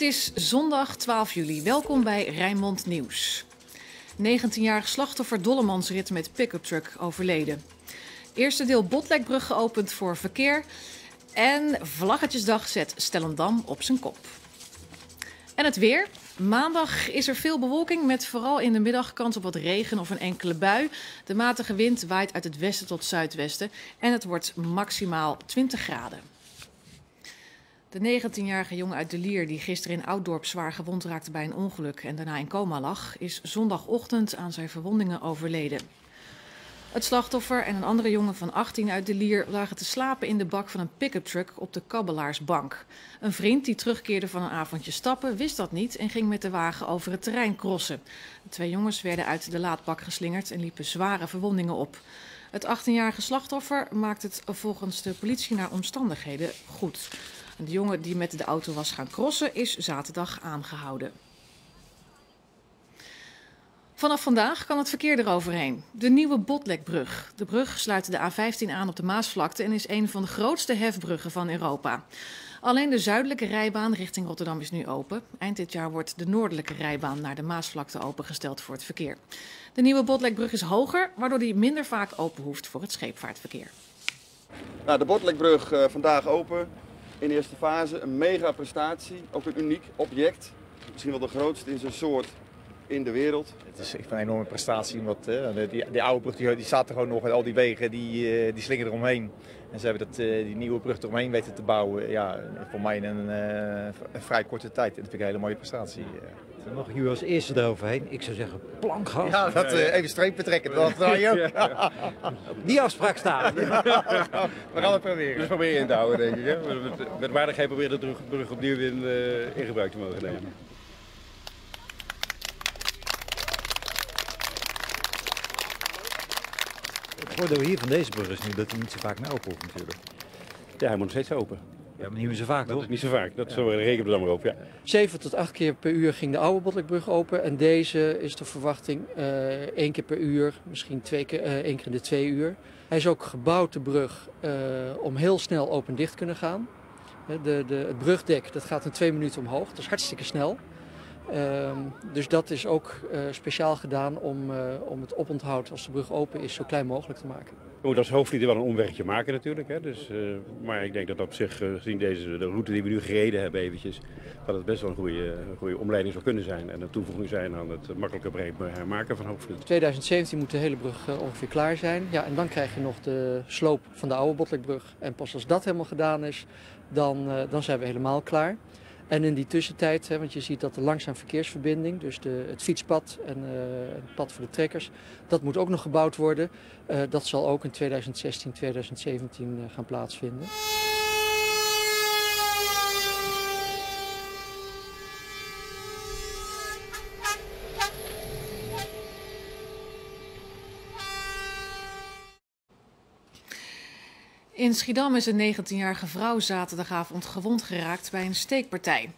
Het is zondag 12 juli. Welkom bij Rijnmond Nieuws. 19-jarig slachtoffer Dollemansrit met pick-up truck overleden. Eerste deel Botlekbrug geopend voor verkeer. En Vlaggetjesdag zet Stellendam op zijn kop. En het weer. Maandag is er veel bewolking met vooral in de middag kans op wat regen of een enkele bui. De matige wind waait uit het westen tot zuidwesten en het wordt maximaal 20 graden. De 19-jarige jongen uit De Lier, die gisteren in Ouddorp zwaar gewond raakte bij een ongeluk en daarna in coma lag, is zondagochtend aan zijn verwondingen overleden. Het slachtoffer en een andere jongen van 18 uit De Lier lagen te slapen in de bak van een pick-up truck op de Kabbelaarsbank. Een vriend die terugkeerde van een avondje stappen wist dat niet en ging met de wagen over het terrein crossen. De twee jongens werden uit de laadbak geslingerd en liepen zware verwondingen op. Het 18-jarige slachtoffer maakt het volgens de politie naar omstandigheden goed. De jongen die met de auto was gaan crossen is zaterdag aangehouden. Vanaf vandaag kan het verkeer eroverheen. De nieuwe Botlekbrug. De brug sluit de A15 aan op de Maasvlakte en is een van de grootste hefbruggen van Europa. Alleen de zuidelijke rijbaan richting Rotterdam is nu open. Eind dit jaar wordt de noordelijke rijbaan naar de Maasvlakte opengesteld voor het verkeer. De nieuwe Botlekbrug is hoger, waardoor die minder vaak open hoeft voor het scheepvaartverkeer. Nou, de Botlekbrug uh, vandaag open. In de eerste fase een mega prestatie, ook een uniek object. Misschien wel de grootste in zijn soort in de wereld. Het is echt een enorme prestatie. Want, die, die, oude brug die, die staat er gewoon nog en al die wegen die, uh, die slingen eromheen. En ze hebben dat, uh, die nieuwe brug eromheen weten te bouwen. Ja, voor mij in een, uh, een vrij korte tijd. En dat vind ik een hele mooie prestatie. Dan mag je als eerste eroverheen. Ik zou zeggen plankgas. Ja, dat, even strepen trekken. Dat draai je ook. Die afspraak staat. We gaan het proberen. Dus proberen in te houden, denk ik. Hè? Met, met waardigheid proberen de brug opnieuw in, in gebruik te mogen nemen. Voordeel hier van deze brug is nu dat hij niet zo vaak meer open hoeft natuurlijk. Ja, hij moet nog steeds open. Ja, maar niet meer zo vaak, dat toch? is niet zo vaak. Dat ja. zo rekenen we dan maar op, ja. 7 tot 8 keer per uur ging de oude Botlekbrug open. En deze is de verwachting uh, één keer per uur, misschien twee keer, uh, één keer in de twee uur. Hij is ook gebouwd, de brug, uh, om heel snel open-dicht kunnen gaan. De, de, het brugdek dat gaat in twee minuten omhoog. Dat is hartstikke snel. Uh, dus dat is ook uh, speciaal gedaan om, uh, om het oponthoud als de brug open is zo klein mogelijk te maken. Je moet als hoofdlieden wel een omwegje maken natuurlijk. Hè? Dus, uh, maar ik denk dat op zich, gezien deze, de route die we nu gereden hebben eventjes, dat het best wel een goede, goede omleiding zou kunnen zijn. En een toevoeging zijn aan het makkelijker maken van hoofdlieden. 2017 moet de hele brug ongeveer klaar zijn. Ja, en dan krijg je nog de sloop van de oude Botlekbrug. En pas als dat helemaal gedaan is, dan, dan zijn we helemaal klaar. En in die tussentijd, hè, want je ziet dat de langzaam verkeersverbinding, dus de, het fietspad en uh, het pad voor de trekkers, dat moet ook nog gebouwd worden. Uh, dat zal ook in 2016, 2017 uh, gaan plaatsvinden. In Schiedam is een 19-jarige vrouw zaterdagavond gewond geraakt bij een steekpartij.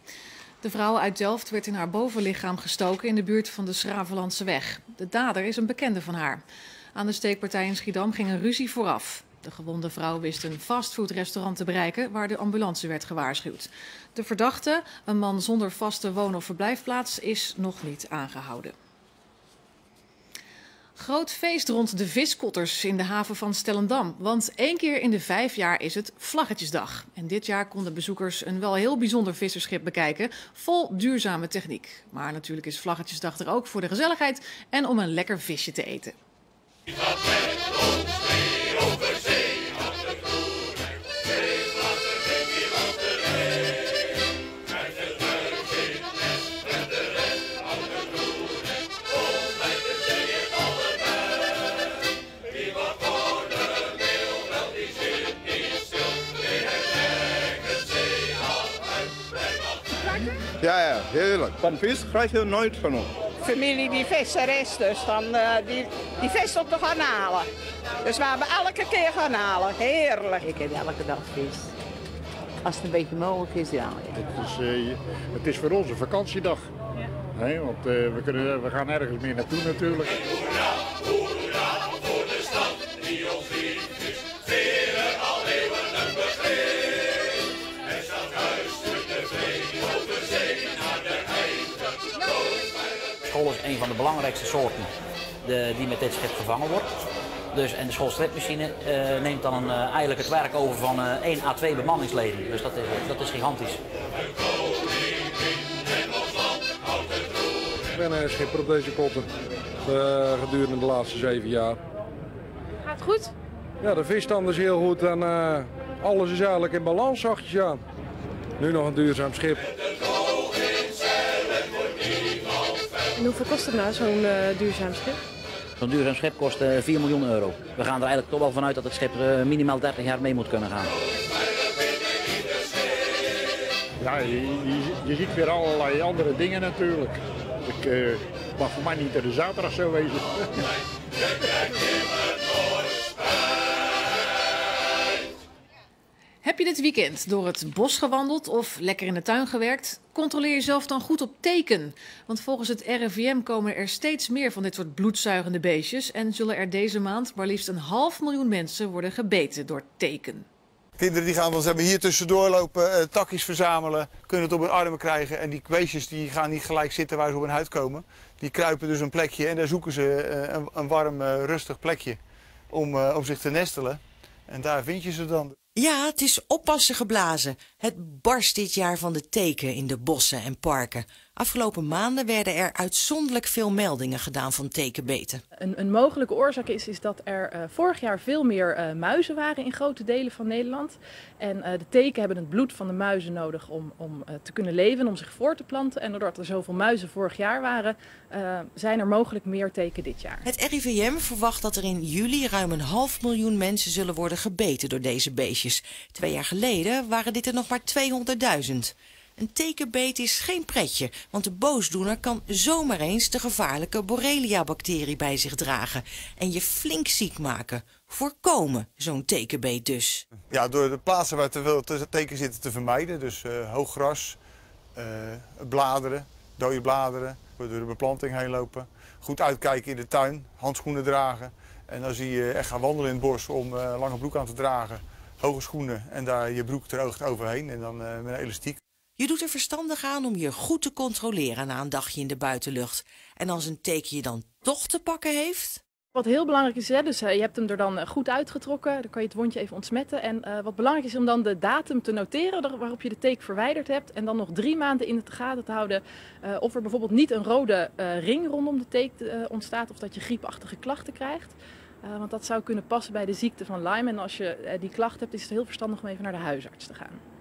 De vrouw uit Delft werd in haar bovenlichaam gestoken in de buurt van de Schravenlandse weg. De dader is een bekende van haar. Aan de steekpartij in Schiedam ging een ruzie vooraf. De gewonde vrouw wist een fastfoodrestaurant te bereiken waar de ambulance werd gewaarschuwd. De verdachte, een man zonder vaste woon- of verblijfplaats, is nog niet aangehouden. Groot feest rond de viskotters in de haven van Stellendam. Want één keer in de vijf jaar is het Vlaggetjesdag. En dit jaar konden bezoekers een wel heel bijzonder visserschip bekijken. Vol duurzame techniek. Maar natuurlijk is Vlaggetjesdag er ook voor de gezelligheid en om een lekker visje te eten. Heerlijk. Van vis krijg je nooit genoeg. Familie die visseres, dus dan uh, die, die vis op de garnalen. Dus we hebben elke keer garnalen. Heerlijk. Ik heb elke dag vis. Als het een beetje mogelijk is, ja. Het is, uh, het is voor ons een vakantiedag. Ja. Nee, want uh, we, kunnen, we gaan ergens meer naartoe natuurlijk. School is een van de belangrijkste soorten de, die met dit schip gevangen wordt. Dus, en de schoolstripmachine uh, neemt dan uh, eigenlijk het werk over van uh, 1 à 2 bemanningsleden. Dus dat is, dat is gigantisch. Ik ben een schipper op deze kotten gedurende de laatste zeven jaar. Gaat het goed? Ja, de visstand is heel goed en alles is eigenlijk in balans zachtjes aan. Nu nog een duurzaam schip. En hoeveel kost het nou, zo'n uh, duurzaam schip? Zo'n duurzaam schip kost uh, 4 miljoen euro. We gaan er eigenlijk toch wel vanuit dat het schip uh, minimaal 30 jaar mee moet kunnen gaan. Ja, je, je, je ziet weer allerlei andere dingen natuurlijk. Ik uh, mag voor mij niet de zaterdag zo wezen. Heb je dit weekend door het bos gewandeld of lekker in de tuin gewerkt? Controleer jezelf dan goed op teken. Want volgens het RIVM komen er steeds meer van dit soort bloedzuigende beestjes. En zullen er deze maand maar liefst een half miljoen mensen worden gebeten door teken. Kinderen die gaan wel eens hier tussendoor lopen, uh, takjes verzamelen, kunnen het op hun armen krijgen. En die beestjes die gaan niet gelijk zitten waar ze op hun huid komen. Die kruipen dus een plekje en daar zoeken ze uh, een, een, warm, uh, rustig plekje om, om zich te nestelen. En daar vind je ze dan. Ja, het is oppassen geblazen. Het barst dit jaar van de teken in de bossen en parken. Afgelopen maanden werden er uitzonderlijk veel meldingen gedaan van tekenbeten. Een, een mogelijke oorzaak is, is dat er uh, vorig jaar veel meer uh, muizen waren in grote delen van Nederland. En uh, de teken hebben het bloed van de muizen nodig om, om te kunnen leven, om zich voor te planten. En doordat er zoveel muizen vorig jaar waren, zijn er mogelijk meer teken dit jaar. Het RIVM verwacht dat er in juli ruim een half miljoen mensen zullen worden gebeten door deze beestjes. Twee jaar geleden waren dit er nog maar 200.000. Een tekenbeet is geen pretje, want de boosdoener kan zomaar eens de gevaarlijke Borrelia-bacterie bij zich dragen en je flink ziek maken. Voorkomen zo'n tekenbeet dus. Ja, door de plaatsen waar te veel teken zitten te vermijden, dus uh, hoog gras, uh, bladeren, dode bladeren, door de beplanting heen lopen. Goed uitkijken in de tuin, handschoenen dragen. En zie je echt gaan wandelen in het bos om uh, lange broek aan te dragen, hoge schoenen en daar je broek droogt overheen en dan met een elastiek. Je doet er verstandig aan om je goed te controleren na een dagje in de buitenlucht. En als een teken je dan toch te pakken heeft... Wat heel belangrijk is, hè, dus uh, je hebt hem er dan uh, goed uitgetrokken, dan kan je het wondje even ontsmetten. En uh, wat belangrijk is om dan de datum te noteren waarop je de teken verwijderd hebt. En dan nog drie maanden in de gaten te houden of er bijvoorbeeld niet een rode ring rondom de teken ontstaat of dat je griepachtige klachten krijgt. want dat zou kunnen passen bij de ziekte van Lyme. En als je die klacht hebt, is het heel verstandig om even naar de huisarts te gaan.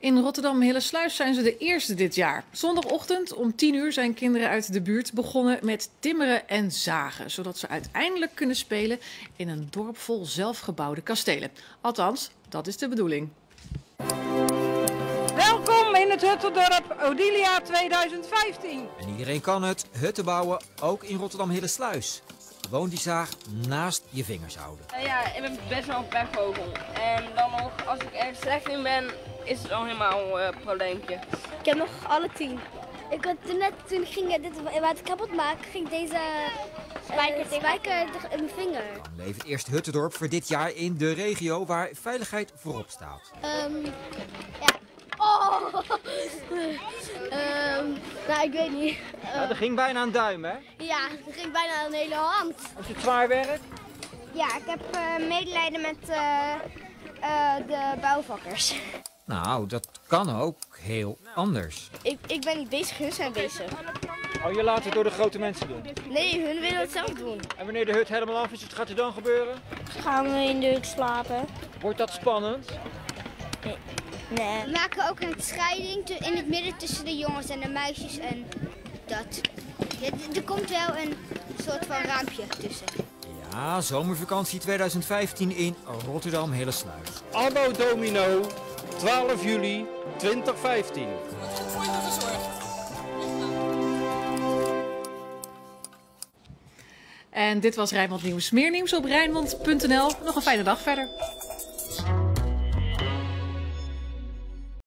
In Rotterdam-Hillesluis zijn ze de eerste dit jaar. Zondagochtend om 10 uur zijn kinderen uit de buurt begonnen met timmeren en zagen. Zodat ze uiteindelijk kunnen spelen in een dorp vol zelfgebouwde kastelen. Althans, dat is de bedoeling. Welkom in het Huttendorp Odilia 2015. En iedereen kan het, hutten bouwen, ook in Rotterdam-Hillesluis. Gewoon die zaag naast je vingers houden. Ja, ik ben best wel een pechvogel. En dan nog, als ik erg slecht in ben, is het al helemaal een uh, probleempje. Ik heb nog alle tien. Ik had toen net, toen ging dit wat kapot maken, ging deze spijker, uh, spijker in mijn vinger. Leef het eerste Huttendorp voor dit jaar in de regio waar veiligheid voorop staat. Um, ja. Oh! um, nou, ik weet niet. Uh, ja, er ging bijna een duim, hè? Ja, er ging bijna een hele hand. Is het zwaar werk? Ja, ik heb uh, medelijden met uh, de bouwvakkers. Nou, dat kan ook heel anders. Ik, ik ben niet bezig, hun zijn bezig. Oh, je laat het door de grote mensen doen? Nee, hun willen het zelf doen. En wanneer de hut helemaal af is, wat gaat er dan gebeuren? Gaan we in de hut slapen. Wordt dat spannend? Nee. nee. We maken ook een scheiding in het midden tussen de jongens en de meisjes en dat. Er komt wel een soort van raampje tussen. Ja, zomervakantie 2015 in Rotterdam Hillesluis. Anno Domino, 12 juli 2015. En dit was Rijnmond Nieuws. Meer nieuws op Rijnmond.nl. Nog een fijne dag verder.